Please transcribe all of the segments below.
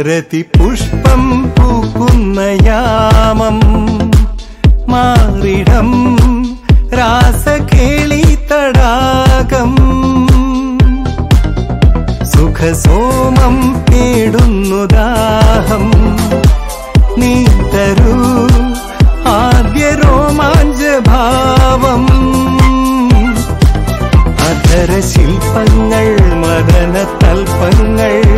രതി പുഷ്പം പൂക്കുന്ന യാമം മാറിടം രാസകേളി തടാകം. സുഖസോമം തേടുന്നു ദാഹം. നീ തരൂ ആദ്യ അധര ശില്പങ്ങൾ മദന തൽപ്പങ്ങൾ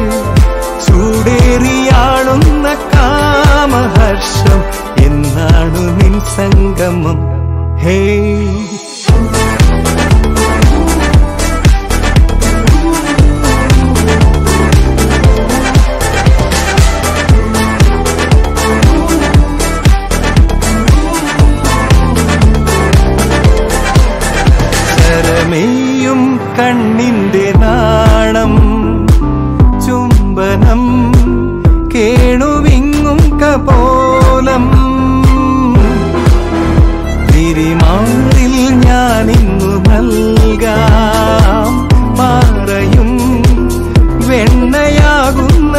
ശരമേയും കണ്ണിന്റെ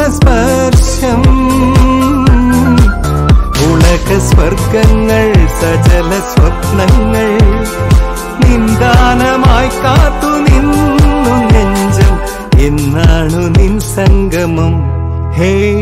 സ്പർശം. ഉലക സ്വർഗങ്ങൾ സജല സ്വപ്നങ്ങൾ. നിന്ദാനമായി കാത്തു നിന്നു നെഞ്ചം. എന്നാണു നിൻ സംഗമം. ഹേ